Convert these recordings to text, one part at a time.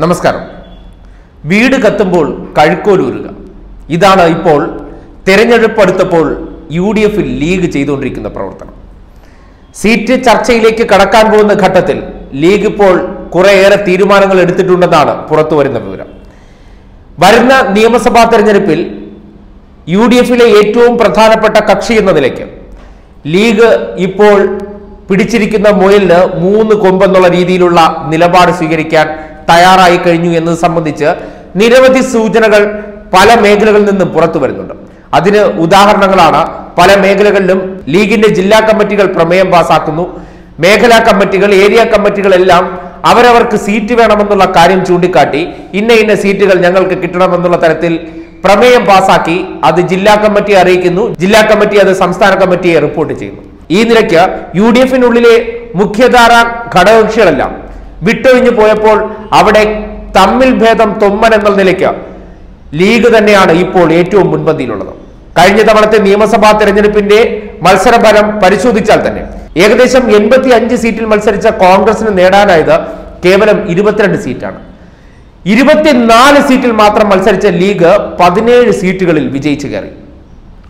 നമസ്കാരം. വീട് കത്തുമ്പോൾ കഴുക്കോലൂരുക. ഇതാണ് ഇപ്പോൾ തെരഞ്ഞെടുപ്പ് അടുത്തപ്പോൾ യു ഡി എഫിൽ ലീഗ് ചെയ്തുകൊണ്ടിരിക്കുന്ന പ്രവർത്തനം. സീറ്റ് ചർച്ചയിലേക്ക് കടക്കാൻ പോകുന്ന ഘട്ടത്തിൽ ലീഗ് ഇപ്പോൾ കുറേയേറെ തീരുമാനങ്ങൾ എടുത്തിട്ടുണ്ടെന്നാണ് പുറത്തു വരുന്ന വിവരം. വരുന്ന നിയമസഭാ തെരഞ്ഞെടുപ്പിൽ യു ഡി എഫിലെ ഏറ്റവും പ്രധാനപ്പെട്ട കക്ഷി എന്ന നിലയ്ക്ക് ലീഗ് ഇപ്പോൾ പിടിച്ചിരിക്കുന്ന മുയലിന് മൂന്ന് കൊമ്പെന്നുള്ള രീതിയിലുള്ള നിലപാട് സ്വീകരിക്കാൻ തയ്യാറായി കഴിഞ്ഞു എന്നത് സംബന്ധിച്ച് നിരവധി സൂചനകൾ പല മേഖലകളിൽ നിന്നും പുറത്തു വരുന്നുണ്ട്. അതിന് ഉദാഹരണങ്ങളാണ് പല മേഖലകളിലും ലീഗിന്റെ ജില്ലാ കമ്മിറ്റികൾ പ്രമേയം പാസാക്കുന്നു. മേഖലാ കമ്മിറ്റികൾ ഏരിയ കമ്മിറ്റികൾ എല്ലാം അവരവർക്ക് സീറ്റ് വേണമെന്നുള്ള കാര്യം ചൂണ്ടിക്കാട്ടി ഇന്ന ഇന്ന സീറ്റുകൾ ഞങ്ങൾക്ക് കിട്ടണമെന്നുള്ള തരത്തിൽ പ്രമേയം പാസാക്കി അത് ജില്ലാ കമ്മിറ്റി അറിയിക്കുന്നു. ജില്ലാ കമ്മിറ്റി അത് സംസ്ഥാന കമ്മിറ്റിയെ റിപ്പോർട്ട് ചെയ്യുന്നു. ഈ നിലയ്ക്ക് യു ഡി എഫിനുള്ളിലെ മുഖ്യധാര ഘടകകക്ഷികളെല്ലാം വിട്ടൊഴിഞ്ഞു പോയപ്പോൾ അവിടെ തമ്മിൽ ഭേദം തൊമ്മൻ എന്ന നിലയ്ക്ക് ലീഗ് തന്നെയാണ് ഇപ്പോൾ ഏറ്റവും മുൻപന്തിയിലുള്ളത്. കഴിഞ്ഞ തവണത്തെ നിയമസഭാ തെരഞ്ഞെടുപ്പിന്റെ മത്സരഫലം പരിശോധിച്ചാൽ തന്നെ ഏകദേശം എൺപത്തി അഞ്ച് സീറ്റിൽ മത്സരിച്ച കോൺഗ്രസിന് നേടാനായത് കേവലം ഇരുപത്തിരണ്ട് സീറ്റാണ്. ഇരുപത്തിനാല് സീറ്റിൽ മാത്രം മത്സരിച്ച ലീഗ് പതിനേഴ് സീറ്റുകളിൽ വിജയിച്ചു കയറി.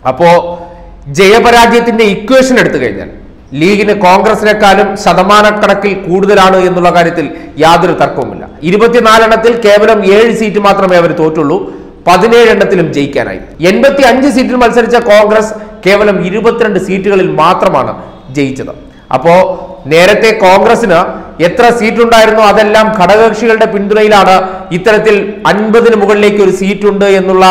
അപ്പോ ജയപരാജയത്തിന്റെ ഇക്വേഷൻ എടുത്തു കഴിഞ്ഞാൽ ലീഗിന് കോൺഗ്രസിനെക്കാളും ശതമാനക്കണക്കിൽ കൂടുതലാണ് എന്നുള്ള കാര്യത്തിൽ യാതൊരു തർക്കവുമില്ല. ഇരുപത്തിനാലെണ്ണത്തിൽ കേവലം ഏഴ് സീറ്റ് മാത്രമേ അവർ തോറ്റുള്ളൂ. പതിനേഴ് എണ്ണത്തിലും ജയിക്കാനായി. എൺപത്തി അഞ്ച് സീറ്റിൽ മത്സരിച്ച കോൺഗ്രസ് കേവലം ഇരുപത്തിരണ്ട് സീറ്റുകളിൽ മാത്രമാണ് ജയിച്ചത്. അപ്പോ നേരത്തെ കോൺഗ്രസിന് എത്ര സീറ്റുണ്ടായിരുന്നോ അതെല്ലാം ഘടകകക്ഷികളുടെ പിന്തുണയിലാണ് ഇത്തരത്തിൽ അൻപതിന് മുകളിലേക്ക് ഒരു സീറ്റുണ്ട് എന്നുള്ള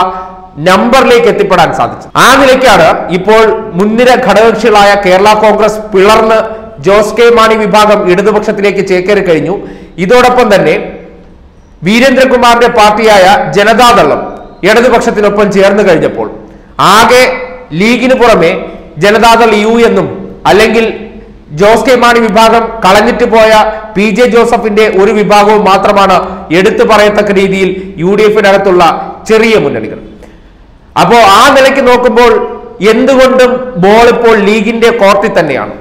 നമ്പറിലേക്ക് എത്തിപ്പെടാൻ സാധിച്ചു. ആ നിലയ്ക്കാണ് ഇപ്പോൾ മുൻനിര ഘടകകക്ഷികളായ കേരള കോൺഗ്രസ് പിളർന്ന് ജോസ് കെ മാണി വിഭാഗം ഇടതുപക്ഷത്തിലേക്ക് ചേക്കേറി കഴിഞ്ഞു. ഇതോടൊപ്പം തന്നെ വീരേന്ദ്രകുമാറിന്റെ പാർട്ടിയായ ജനതാദളം ഇടതുപക്ഷത്തിനൊപ്പം ചേർന്ന് കഴിഞ്ഞപ്പോൾ ആകെ ലീഗിന് പുറമെ ജനതാദൾ യു എന്നും അല്ലെങ്കിൽ ജോസ് കെ മാണി വിഭാഗം കളഞ്ഞിട്ട് പോയ പി ജെ ജോസഫിന്റെ ഒരു വിഭാഗവും മാത്രമാണ് എടുത്തു പറയത്തക്ക രീതിയിൽ യു ഡി എഫിനകത്തുള്ള ചെറിയ മുന്നണികൾ. അപ്പോ ആ നിലയ്ക്ക് നോക്കുമ്പോൾ എന്തുകൊണ്ടും ബോൾ ഇപ്പോൾ ലീഗിന്റെ കോർട്ടിൽ തന്നെയാണ്.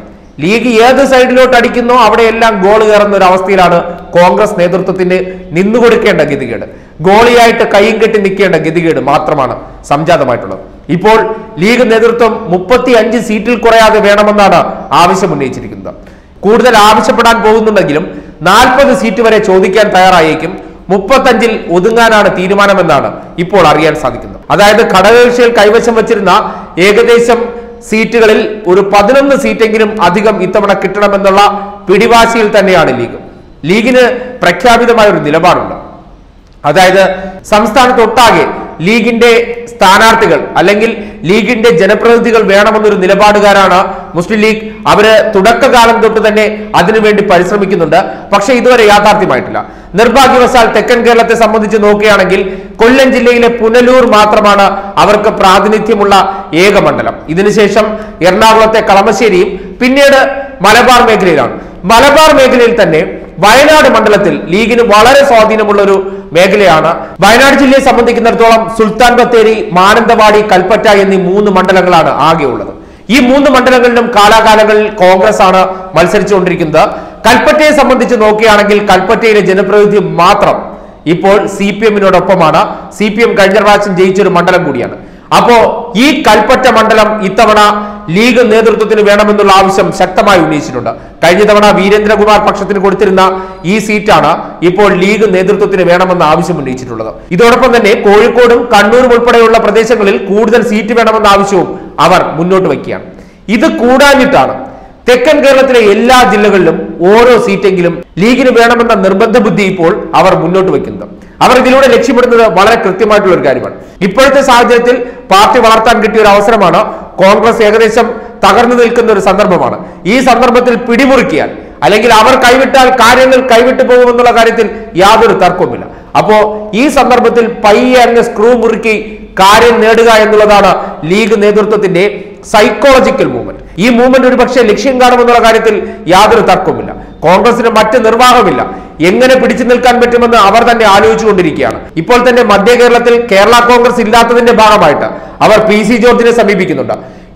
ലീഗ് ഏത് സൈഡിലോട്ട് അടിക്കുന്നോ അവിടെയെല്ലാം ഗോൾ കയറുന്ന ഒരു അവസ്ഥയിലാണ് കോൺഗ്രസ് നേതൃത്വത്തിന് നിന്നുകൊടുക്കേണ്ട ഗതികേട്. ഗോളിയായിട്ട് കൈയും കെട്ടി നിൽക്കേണ്ട ഗതികേട് മാത്രമാണ് സംജാതമായിട്ടുള്ളത്. ഇപ്പോൾ ലീഗ് നേതൃത്വം മുപ്പത്തി അഞ്ച് സീറ്റിൽ കുറയാതെ വേണമെന്നാണ് ആവശ്യം ഉന്നയിച്ചിരിക്കുന്നത്. കൂടുതൽ ആവശ്യപ്പെടാൻ പോകുന്നുണ്ടെങ്കിലും നാൽപ്പത് സീറ്റ് വരെ ചോദിക്കാൻ തയ്യാറായേക്കും. മുപ്പത്തഞ്ചിൽ ഒതുങ്ങാനാണ് തീരുമാനമെന്നാണ് ഇപ്പോൾ അറിയാൻ സാധിക്കുന്നത്. അതായത് ഘടകകക്ഷികൾ കൈവശം വച്ചിരുന്ന ഏകദേശം സീറ്റുകളിൽ ഒരു പതിനൊന്ന് സീറ്റെങ്കിലും അധികം ഇത്തവണ കിട്ടണമെന്നുള്ള പിടിവാശിയിൽ തന്നെയാണ് ലീഗ്. ലീഗിന് പ്രഖ്യാപിതമായ ഒരു നിലപാടുണ്ട്. അതായത് സംസ്ഥാനത്തൊട്ടാകെ ലീഗിന്റെ സ്ഥാനാർത്ഥികൾ അല്ലെങ്കിൽ ലീഗിന്റെ ജനപ്രതിനിധികൾ വേണമെന്നൊരു നിലപാടുകാരാണ് മുസ്ലിം ലീഗ്. അവർ തുടക്കകാലം തൊട്ട് തന്നെ അതിനുവേണ്ടി പരിശ്രമിക്കുന്നുണ്ട്. പക്ഷേ ഇതുവരെ യാഥാർത്ഥ്യമായിട്ടില്ല. നിർഭാഗ്യവശാൽ തെക്കൻ കേരളത്തെ സംബന്ധിച്ച് നോക്കുകയാണെങ്കിൽ കൊല്ലം ജില്ലയിലെ പുനലൂർ മാത്രമാണ് അവർക്ക് പ്രാതിനിധ്യമുള്ള ഏക മണ്ഡലം. ഇതിനുശേഷം എറണാകുളത്തെ കളമശ്ശേരിയും പിന്നീട് മലബാർ മേഖലയിലാണ്. മലബാർ മേഖലയിൽ തന്നെ വയനാട് മണ്ഡലത്തിൽ ലീഗിന് വളരെ സ്വാധീനമുള്ള ഒരു മേഖലയാണ്. വയനാട് ജില്ലയെ സംബന്ധിക്കുന്നിടത്തോളം സുൽത്താൻ ബത്തേരി മാനന്തവാടി കൽപ്പറ്റ എന്നീ മൂന്ന് മണ്ഡലങ്ങളാണ് ആകെയുള്ളത് ഈ മൂന്ന് മണ്ഡലങ്ങളിലും കാലാകാലങ്ങളിൽ കോൺഗ്രസ് ആണ് മത്സരിച്ചുകൊണ്ടിരിക്കുന്നത്. കൽപ്പറ്റയെ സംബന്ധിച്ച് നോക്കുകയാണെങ്കിൽ കൽപ്പറ്റയിലെ ജനപ്രതിനിധി മാത്രം ഇപ്പോൾ സി പി എമ്മിനോടൊപ്പമാണ്. സി പി എം കഴിഞ്ഞ പ്രാവശ്യം ജയിച്ചൊരു മണ്ഡലം കൂടിയാണ്. അപ്പോ ഈ കൽപ്പറ്റ മണ്ഡലം ഇത്തവണ ലീഗ് നേതൃത്വത്തിന് വേണമെന്നുള്ള ആവശ്യം ശക്തമായി ഉന്നയിച്ചിട്ടുണ്ട്. കഴിഞ്ഞ തവണ വീരേന്ദ്രകുമാർ പക്ഷത്തിന് കൊടുത്തിരുന്ന ഈ സീറ്റാണ് ഇപ്പോൾ ലീഗ് നേതൃത്വത്തിന് വേണമെന്ന ആവശ്യം ഉന്നയിച്ചിട്ടുള്ളത്. ഇതോടൊപ്പം തന്നെ കോഴിക്കോടും കണ്ണൂരും ഉൾപ്പെടെയുള്ള പ്രദേശങ്ങളിൽ കൂടുതൽ സീറ്റ് വേണമെന്ന ആവശ്യവും അവർ മുന്നോട്ട് വയ്ക്കുകയാണ്. ഇത് കൂടാഞ്ഞിട്ടാണ് തെക്കൻ കേരളത്തിലെ എല്ലാ ജില്ലകളിലും ഓരോ സീറ്റെങ്കിലും ലീഗിന് വേണമെന്ന നിർബന്ധ ബുദ്ധി ഇപ്പോൾ അവർ മുന്നോട്ട് വയ്ക്കുന്നത്. അവർ ഇതിലൂടെ ലക്ഷ്യപ്പെടുന്നത് വളരെ കൃത്യമായിട്ടുള്ള ഒരു കാര്യമാണ്. ഇപ്പോഴത്തെ സാഹചര്യത്തിൽ പാർട്ടി വളർത്താൻ കിട്ടിയ ഒരു അവസരമാണ് കോൺഗ്രസ് ഏകദേശം തകർന്നു നിൽക്കുന്ന ഒരു സന്ദർഭമാണ്. ഈ സന്ദർഭത്തിൽ പിടിമുറുക്കിയാൽ അല്ലെങ്കിൽ അവർ കൈവിട്ടാൽ കാര്യങ്ങൾ കൈവിട്ടു പോകുമെന്നുള്ള കാര്യത്തിൽ യാതൊരു തർക്കവുമില്ല. അപ്പോ ഈ സന്ദർഭത്തിൽ പയ്യെ അങ്ങ് സ്ക്രൂ മുറുക്കി കാര്യം നേടുക എന്നുള്ളതാണ് ലീഗ് നേതൃത്വത്തിന്റെ സൈക്കോളജിക്കൽ മൂവ്മെന്റ് ഈ മൂവ്മെന്റ് ഒരു പക്ഷേ ലക്ഷ്യം കാണുമെന്നുള്ള കാര്യത്തിൽ യാതൊരു തർക്കവുമില്ല. കോൺഗ്രസിന് മറ്റ് നിർവാഹമില്ല. എങ്ങനെ പിടിച്ചു നിൽക്കാൻ പറ്റുമെന്ന് അവർ തന്നെ ആലോചിച്ചുകൊണ്ടിരിക്കുകയാണ്. ഇപ്പോൾ തന്നെ മധ്യ കേരളത്തിൽ കേരള കോൺഗ്രസ് ഇല്ലാത്തതിന്റെ ഭാഗമായിട്ട് അവർ പി സി ജോർജിനെ സമീപിക്കുന്നുണ്ട്.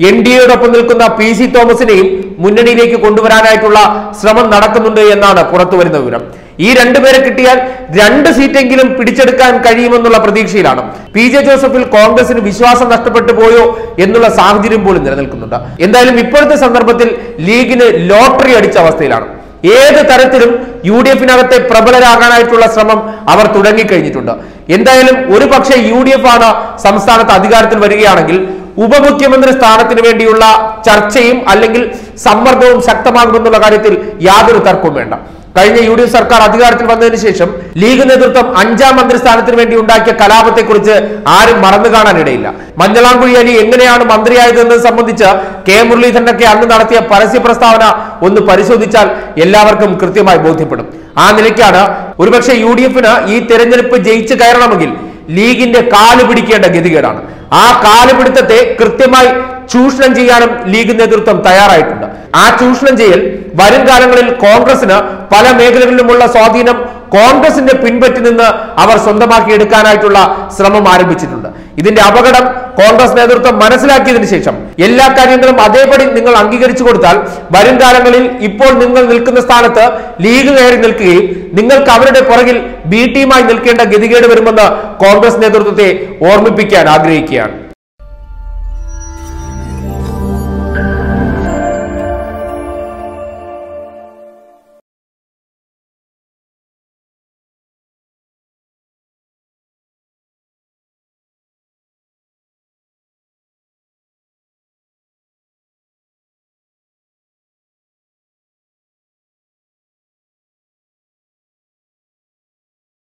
എൻ ഡി എയോടൊപ്പം നിൽക്കുന്ന പി സി തോമസിനെയും മുന്നണിയിലേക്ക് കൊണ്ടുവരാനായിട്ടുള്ള ശ്രമം നടക്കുന്നുണ്ട് എന്നാണ് പുറത്തു വരുന്ന വിവരം. ഈ രണ്ടുപേരെ കിട്ടിയാൽ രണ്ട് സീറ്റെങ്കിലും പിടിച്ചെടുക്കാൻ കഴിയുമെന്നുള്ള പ്രതീക്ഷയിലാണ്. പി ജെ ജോസഫിൽ കോൺഗ്രസിന് വിശ്വാസം നഷ്ടപ്പെട്ടു പോയോ എന്നുള്ള സാഹചര്യം പോലും നിലനിൽക്കുന്നുണ്ട്. എന്തായാലും ഇപ്പോഴത്തെ സന്ദർഭത്തിൽ ലീഗിന് ലോട്ടറി അടിച്ച അവസ്ഥയിലാണ്. ഏത് തരത്തിലും യു ഡി എഫിനകത്തെ പ്രബലരാകാനായിട്ടുള്ള ശ്രമം അവർ തുടങ്ങിക്കഴിഞ്ഞിട്ടുണ്ട്. എന്തായാലും ഒരു പക്ഷേ യു ഡി എഫ് ആണ് സംസ്ഥാനത്ത് അധികാരത്തിൽ വരികയാണെങ്കിൽ ഉപമുഖ്യമന്ത്രി സ്ഥാനത്തിന് വേണ്ടിയുള്ള ചർച്ചയും അല്ലെങ്കിൽ സമ്മർദ്ദവും ശക്തമാകുമെന്നുള്ള കാര്യത്തിൽ യാതൊരു തർക്കവും വേണ്ട. കഴിഞ്ഞ യു ഡി എഫ് സർക്കാർ അധികാരത്തിൽ വന്നതിന് ശേഷം ലീഗ് നേതൃത്വം അഞ്ചാം മന്ത്രിസ്ഥാനത്തിന് വേണ്ടി ഉണ്ടാക്കിയ കലാപത്തെക്കുറിച്ച് ആരും മറന്നു കാണാനിടയില്ല. മഞ്ഞളാംകുഴി അലി എങ്ങനെയാണ് മന്ത്രിയായതെന്നത് സംബന്ധിച്ച് കെ മുരളീധരനൊക്കെ അന്ന് നടത്തിയ പരസ്യ പ്രസ്താവന ഒന്ന് പരിശോധിച്ചാൽ എല്ലാവർക്കും കൃത്യമായി ബോധ്യപ്പെടും. ആ നിലയ്ക്കാണ് ഒരുപക്ഷെ യു ഡി എഫിന് ഈ തെരഞ്ഞെടുപ്പ് ജയിച്ചു കയറണമെങ്കിൽ ലീഗിന്റെ കാൽ പിടിക്കേണ്ട ഗതികേടാണ്. ആ കാലുപിടുത്തത്തെ കൃത്യമായി ചൂഷണം ചെയ്യാനും ലീഗ് നേതൃത്വം തയ്യാറായിട്ടുണ്ട്. ആ ചൂഷണം ചെയ്യൽ വരും കാലങ്ങളിൽ കോൺഗ്രസിന് പല മേഖലകളിലുമുള്ള സ്വാധീനം കോൺഗ്രസിന്റെ പിൻപറ്റി നിന്ന് അവർ സ്വന്തമാക്കി എടുക്കാനായിട്ടുള്ള ശ്രമം ആരംഭിച്ചിട്ടുണ്ട്. ഇതിന്റെ അപകടം കോൺഗ്രസ് നേതൃത്വം മനസ്സിലാക്കിയതിനു ശേഷം എല്ലാ കാര്യങ്ങളും അതേപടി നിങ്ങൾ അംഗീകരിച്ചു കൊടുത്താൽ വരും കാലങ്ങളിൽ ഇപ്പോൾ നിങ്ങൾ നിൽക്കുന്ന സ്ഥാനത്ത് ലീഗ് കയറി നിൽക്കുകയും നിങ്ങൾക്ക് അവരുടെ പുറകിൽ ബി ടീമായി നിൽക്കേണ്ട ഗതികേട് വരുമെന്ന് കോൺഗ്രസ് നേതൃത്വത്തെ ഓർമ്മിപ്പിക്കാൻ ആഗ്രഹിക്കുകയാണ്.